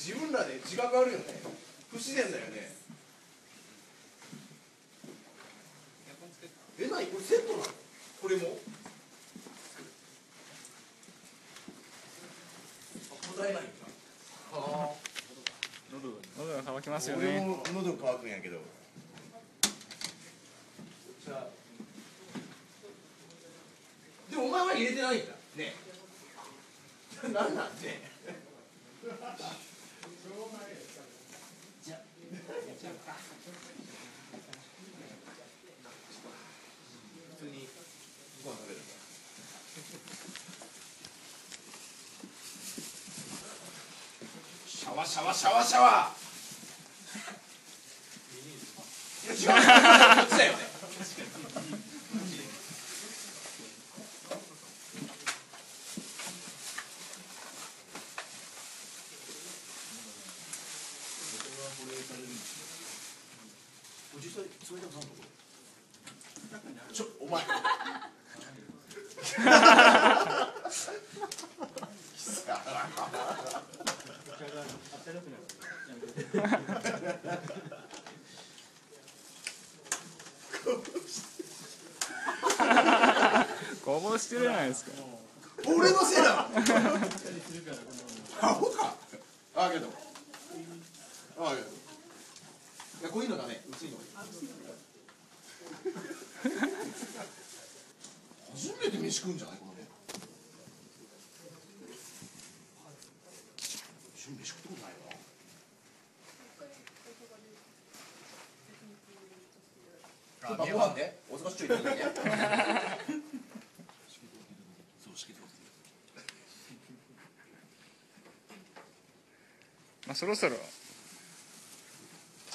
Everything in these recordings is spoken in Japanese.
自分らで自覚あるよね。不自然だよね。え何？これセットなの？これも？あ答えないんだあ。喉が渇きますよ俺ねも喉乾くんやけど。じゃあ。でもお前は入れてないんだ。ね。なんシャワシャワシャワシャワ。いや違うこっちだよね保冷されるんですよ実際冷たくなるのこれちょお前こぼしてるじゃないですか俺のせいだアホかあありがとうあありがとういやこういうのだね薄いの初めて飯食うんじゃない？このね。一緒に飯食ったことないわ。晩ご飯で？大阪出張行った時？そうしけてまあ、そろそろ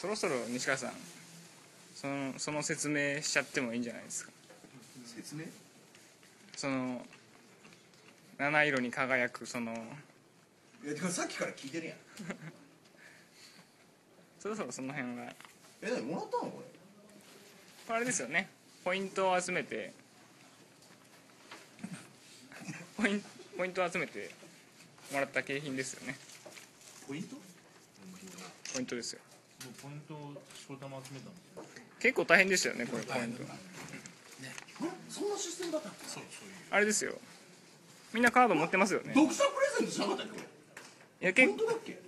そろそろ西川さんそのその説明しちゃってもいいんじゃないですか？説明？その七色に輝くそのいやてかさっきから聞いてるやん。そろそろその辺がえ何もらったのこれ？これあれですよね。ポイントを集めて。ポインポイントを集めてもらった景品ですよね。ポイント？ポイントですよポイントをしこたま集めたんですよ結構大変でしたよねこれポイント。そんなシステムだったっけそうそういうあれですよ。みんなカード持ってますよね。読者プレゼントしなかったっけ？これポイいや結構ントだっけ？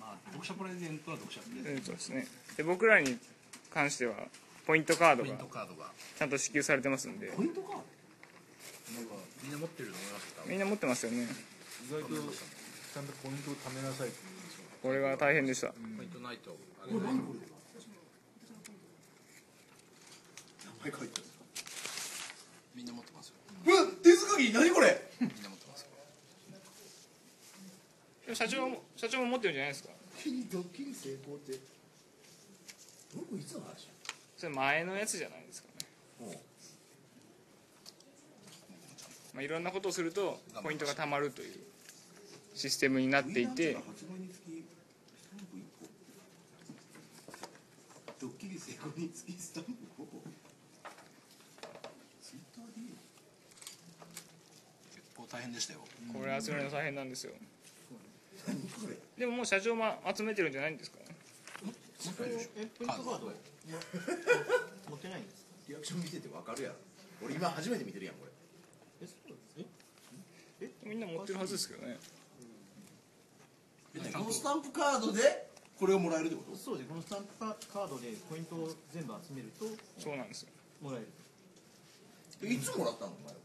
まあ読者プレゼントは読者プレゼンうんそうですね。で僕らに関してはポイントカードがちゃんと支給されてますんで。ポイントかなんかみんな持ってると思いますみんな持ってますよね。意外とちゃんとポイントを貯めなさいって言うんですよこれが大変でした。ポイントないとあれこれ何これ名前書いてみんな持ってますようわ手作り。何これ？みんな持ってますよ社長も社長も持ってるんじゃないですか？ドッキリ成功って僕いつの話それ前のやつじゃないですか。ね、まあ、いろんなことをするとポイントが貯まるというシステムになっていて発売につきスタンプ1個ドッキリ成功につきスタンプ5個ツイッターで結構大変でしたよ。これ集めるの大変なんですよ。何これでももう社長も集めてるんじゃないんですか？えポイントカード持ってないんですか？リアクション見ててわかるやろ。俺今初めて見てるやんこれ。えそうえみんな持ってるはずですけどね。このスタンプカードでこれをもらえるってこと？そうです。このスタンプカードでポイントを全部集めるとそうなんですよ。もらえるえいつもらったの？お前こ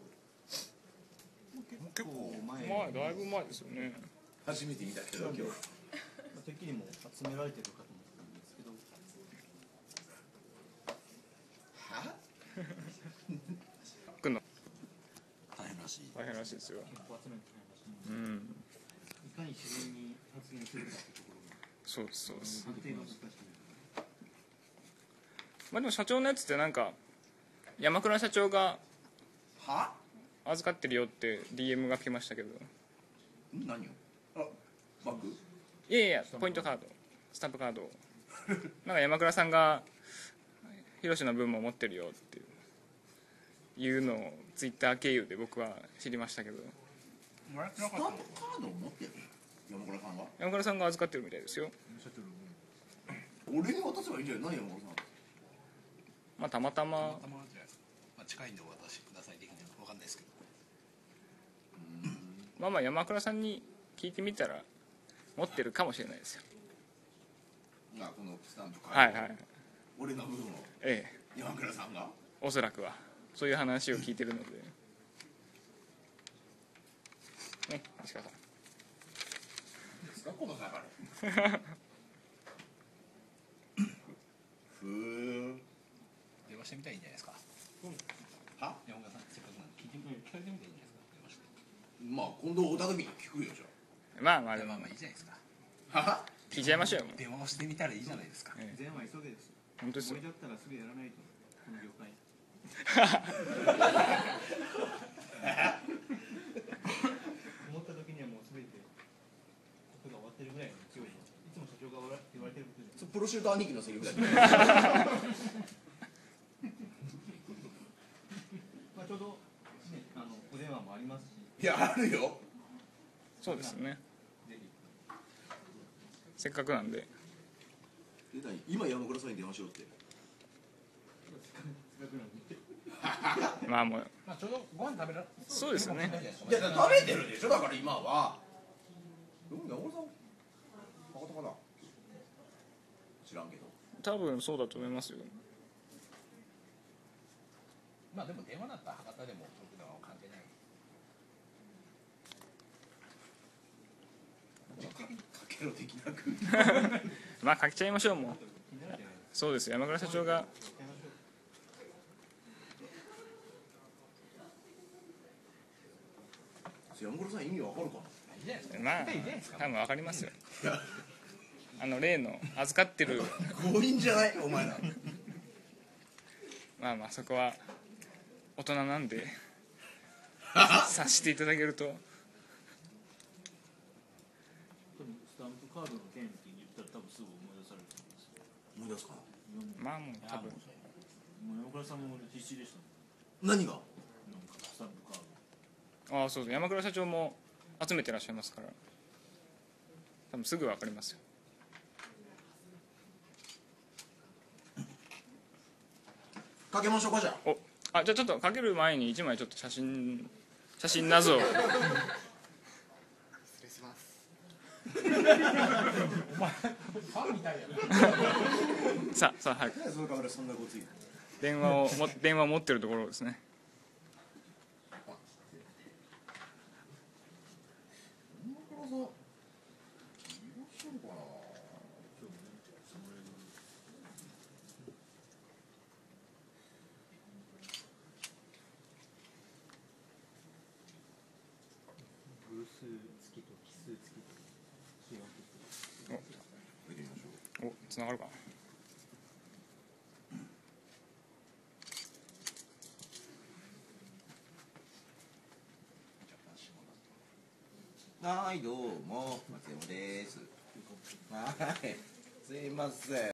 結構前前だいぶ前ですよね。れ初めて見たけど。今日てっきりもう集められてるかと思ったんですけど。は？くんの。大変らしい。大変らしいですよ。結構集めてないらしいうん。いかに自然に発言するかってところそうですそうです。が判定が難しいまあでも社長のやつってなんか山倉社長がは？預かってるよって DM が来ましたけど。ん何を？あバッグいやいやポイントカード。スタンプカードを。なんか山倉さんがヒロシの分も持ってるよっていういうのをツイッター経由で僕は知りましたけど。スタンプカードを持ってる？山倉さんが？山倉さんが預かってるみたいですよ。社長の俺に渡せばいいんじゃない？何山倉さん？まあたまたま。たまあ、近いんでお渡しください的には分かんないですけど。まあまあ山倉さんに聞いてみたら持ってるかもしれないですよ。がこのスタンプ書はいはい。俺の分を？ええ。山倉さんが？おそらくは。そういう話を聞いてるので。ね石川さんですかこの流れ。ふー。電話してみたらいいんじゃないですか。は？山岡さんせっかくなんで聞いてみたらいいんじゃないですか。電話してまあ今度おたみに聞くよじゃまあまあでもいやまあまあいいじゃないですか。あはは。聞いちゃいましょうよ電話をしてみたらいいじゃないですか。ええ全は急げです本当ですだったらすぐやらないとこの業界 思った時にはもう全てことが終わってるぐらいの勢いでいつも社長が言われてることじゃそれプロシュート兄貴のセリフだよ まあちょうどねあのお電話もありますし。いやあるよ。そうですね。ぜひ。せっかくなんで。今山倉さんに電話しろって。まあもう。まあちょうどご飯食べらそうですよね。いや食べてるでしょ？だから今は。でも山倉さん。博多かな多分そうだと思いますよ。まあでも電話だったら博多でも僕らは関係ない。かけろ的なく まあ書きちゃいましょうもう。そうです山倉社長が。山倉さん意味わかるかな？まあ多分わかりますよ あの例の預かってる強引じゃない？お前ら。まあまあそこは大人なんで 察していただけると。多分スタンプカードの件って言ったら多分すぐ思い出されると思うんですよ。思い出すかまあもう多分。もう山倉さんも必死でしたも何が？んなんかスタンプカード。ああそうそう。山倉社長も集めてらっしゃいますから。多分すぐ分かりますよかけましょうかじゃあ。おあじゃあちょっとかける前に一枚ちょっと写真写真謎を失礼します。さあさあはい電話をも電話を持ってるところですね山倉さんいらっしゃるかな偶数付きと奇数付きと違う見てみましょうおつながるかな？はいどうも松山です。はいすいません。